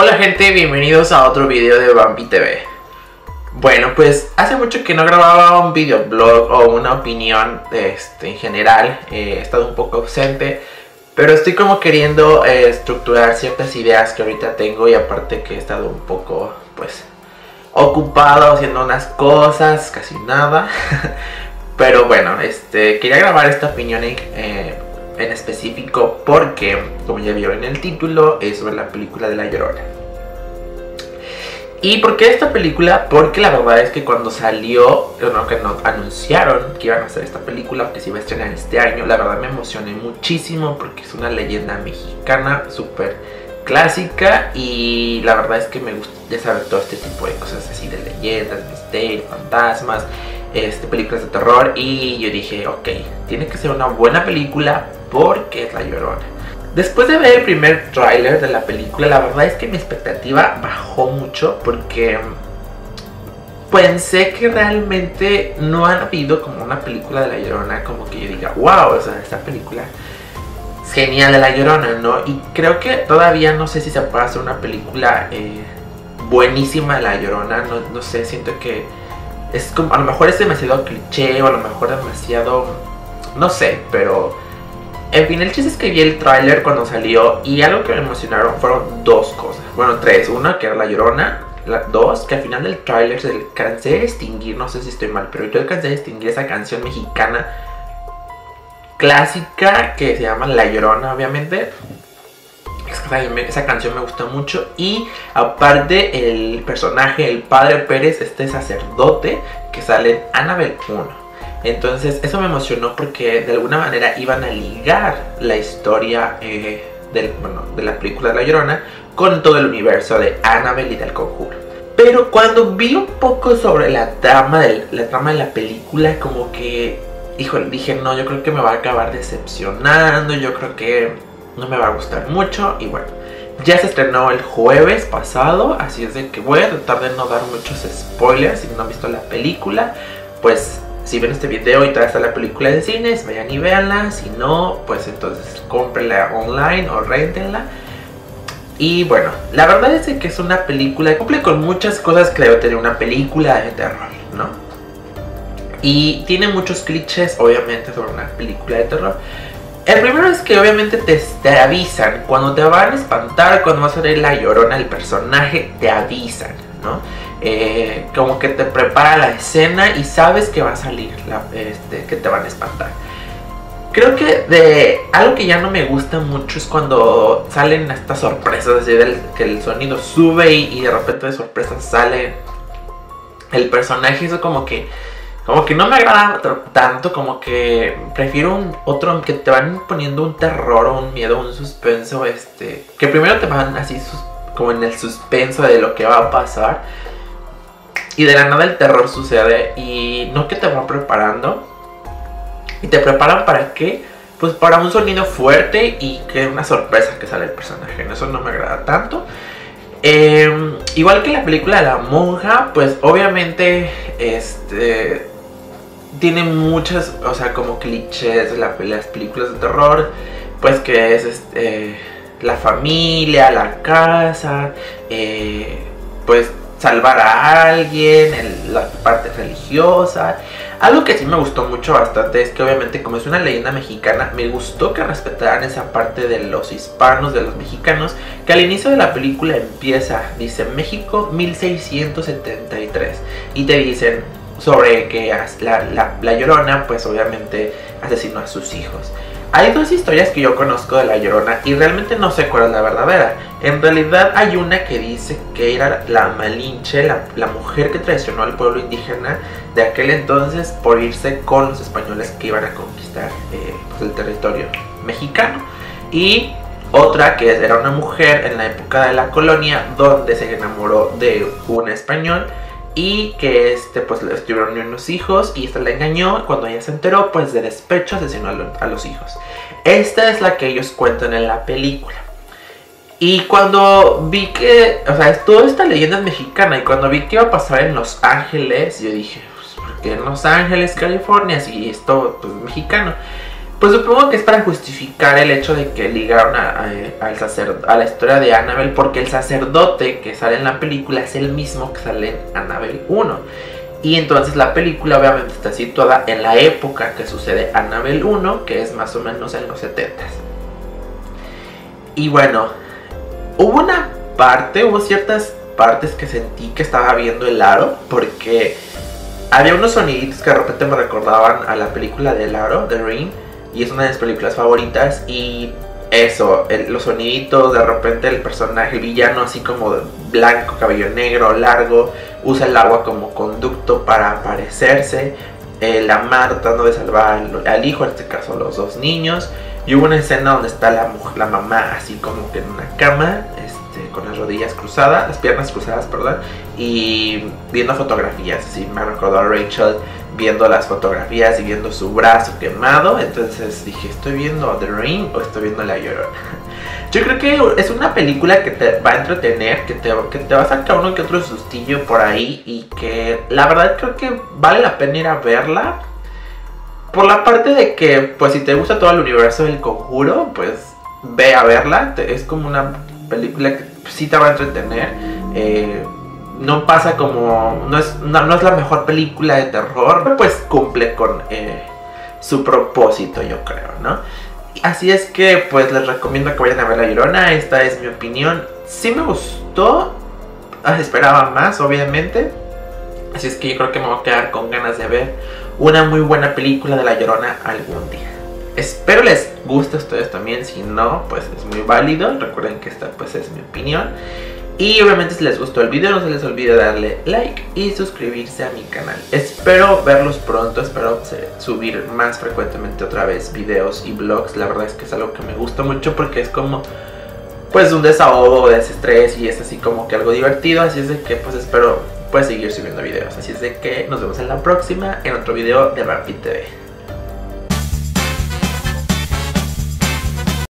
Hola gente, bienvenidos a otro video de Bambi TV. Bueno, pues hace mucho que no grababa un videoblog o una opinión este, en general. Eh, he estado un poco ausente, pero estoy como queriendo eh, estructurar ciertas ideas que ahorita tengo y aparte que he estado un poco, pues, ocupado haciendo unas cosas, casi nada. pero bueno, este, quería grabar esta opinión eh, en específico porque, como ya vieron en el título, es sobre la película de La Llorona. ¿Y por qué esta película? Porque la verdad es que cuando salió, bueno, que nos anunciaron que iban a hacer esta película, que se iba a estrenar este año, la verdad me emocioné muchísimo porque es una leyenda mexicana súper clásica y la verdad es que me gusta saber todo este tipo de cosas así de leyendas, misterios, fantasmas, este, películas de terror y yo dije, ok, tiene que ser una buena película porque es La Llorona. Después de ver el primer tráiler de la película, la verdad es que mi expectativa bajó mucho porque pensé que realmente no han habido como una película de La Llorona como que yo diga, wow, o sea, esta película es genial de La Llorona, ¿no? Y creo que todavía no sé si se puede hacer una película eh, buenísima de La Llorona, no, no sé, siento que es como, a lo mejor es demasiado cliché o a lo mejor demasiado, no sé, pero en fin, el chiste es que vi el tráiler cuando salió y algo que me emocionaron fueron dos cosas. Bueno, tres. Una que era La Llorona. Dos, que al final del tráiler se alcancé a distinguir, no sé si estoy mal, pero yo alcancé a distinguir esa canción mexicana clásica que se llama La Llorona, obviamente. Esa canción me gusta mucho. Y aparte, el personaje, el padre Pérez, este sacerdote que sale en Annabelle 1. Entonces eso me emocionó porque de alguna manera iban a ligar la historia eh, del, de la película de La Llorona con todo el universo de Annabelle y del conjuro. Pero cuando vi un poco sobre la trama, de, la trama de la película, como que, híjole, dije, no, yo creo que me va a acabar decepcionando, yo creo que no me va a gustar mucho y bueno. Ya se estrenó el jueves pasado, así es de que voy a tratar de no dar muchos spoilers si no han visto la película. Pues si ven este video y todavía está la película de cines, vayan y véanla. Si no, pues entonces cómprenla online o rentenla. Y bueno, la verdad es que es una película que cumple con muchas cosas que debe tener una película de terror, ¿no? Y tiene muchos clichés, obviamente, sobre una película de terror. El primero es que obviamente te, te avisan, cuando te van a espantar, cuando va a salir la llorona, el personaje, te avisan, ¿no? Eh, como que te prepara la escena y sabes que va a salir, este, que te van a espantar. Creo que de algo que ya no me gusta mucho es cuando salen estas sorpresas, así que el sonido sube y, de repente de sorpresa sale el personaje. Eso como que, como que no me agrada tanto, como que prefiero otro que te van poniendo un terror o un miedo, un suspenso, este, que primero te van así como en el suspenso de lo que va a pasar y de la nada el terror sucede y no que te van preparando. Y te preparan para qué? Pues para un sonido fuerte y que una sorpresa que sale el personaje. Eso no me agrada tanto. Em, igual que la película la monja, pues obviamente este tiene muchas, o sea, como clichés las películas de terror, pues que es este, la familia, la casa, eh, pues salvar a alguien, en la parte religiosa. Algo que sí me gustó mucho bastante es que obviamente como es una leyenda mexicana, me gustó que respetaran esa parte de los hispanos, de los mexicanos, que al inicio de la película empieza, dice México 1673, y te dicen sobre que la, la, la llorona pues obviamente asesinó a sus hijos. Hay dos historias que yo conozco de La Llorona y realmente no sé cuál es la verdadera. En realidad hay una que dice que era la Malinche, la, mujer que traicionó al pueblo indígena de aquel entonces por irse con los españoles que iban a conquistar eh, pues, el territorio mexicano. Y otra que era una mujer en la época de la colonia donde se enamoró de un español y que este pues le estuvieron unos hijos y esta le engañó. Cuando ella se enteró pues de despecho asesinó a, los hijos. Esta es la que ellos cuentan en la película. Y cuando vi que o sea toda esta leyenda es mexicana y cuando vi que iba a pasar en Los Ángeles yo dije pues, ¿por qué en Los Ángeles California si esto pues mexicano Pues supongo que es para justificar el hecho de que ligaron a, a, al a la historia de Annabelle, porque el sacerdote que sale en la película es el mismo que sale en Annabelle 1. Y entonces la película obviamente está situada en la época que sucede Annabelle 1, que es más o menos en los 70s. Y bueno, hubo una parte, hubo ciertas partes que sentí que estaba viendo el aro, porque había unos soniditos que de repente me recordaban a la película del aro, The Ring, y es una de mis películas favoritas. Y eso, los soniditos, de repente el personaje, villano así como blanco, cabello negro, largo, usa el agua como conducto para aparecerse. Eh, la madre tratando de salvar al, al, hijo, en este caso los dos niños. Y hubo una escena donde está la, la mamá así como que en una cama, este, con las rodillas cruzadas, las piernas cruzadas, perdón, y viendo fotografías. Así me recordó a Rachel viendo las fotografías y viendo su brazo quemado. Entonces dije, ¿estoy viendo The Ring o estoy viendo La Llorona? Yo creo que es una película que te va a entretener, que te, que te va a sacar uno que otro sustillo por ahí y que la verdad creo que vale la pena ir a verla. Por la parte de que, pues si te gusta todo el universo del conjuro, pues ve a verla. Es como una película que sí te va a entretener. Eh, no pasa como. No es, no, no, es la mejor película de terror, pues cumple con eh, su propósito, yo creo, ¿no? Así es que, pues les recomiendo que vayan a ver La Llorona. Esta es mi opinión. Sí me gustó. Esperaba más, obviamente. Así es que yo creo que me voy a quedar con ganas de ver una muy buena película de La Llorona algún día. Espero les guste a ustedes también. Si no, pues es muy válido. Recuerden que esta pues es mi opinión. Y obviamente si les gustó el video no se les olvide darle like y suscribirse a mi canal. Espero verlos pronto, espero subir más frecuentemente otra vez videos y vlogs. La verdad es que es algo que me gusta mucho porque es como pues un desahogo de ese estrés y es así como que algo divertido. Así es de que pues espero pues seguir subiendo videos. Así es de que nos vemos en la próxima en otro video de Rapid TV.